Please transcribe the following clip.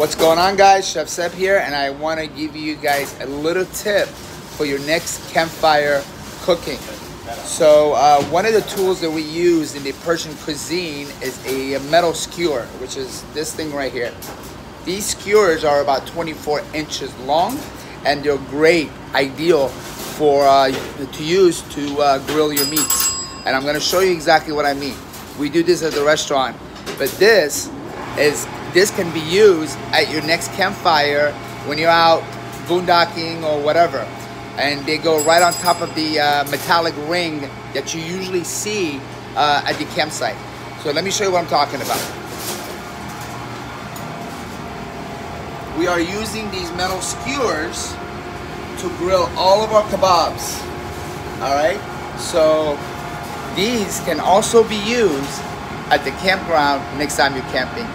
What's going on guys? Chef Seb here and I want to give you guys a little tip for your next campfire cooking. So uh, one of the tools that we use in the Persian cuisine is a metal skewer, which is this thing right here. These skewers are about 24 inches long and they're great, ideal for uh, to use to uh, grill your meats. And I'm gonna show you exactly what I mean. We do this at the restaurant, but this is this can be used at your next campfire when you're out boondocking or whatever. And they go right on top of the uh, metallic ring that you usually see uh, at the campsite. So let me show you what I'm talking about. We are using these metal skewers to grill all of our kebabs. All right, so these can also be used at the campground next time you're camping.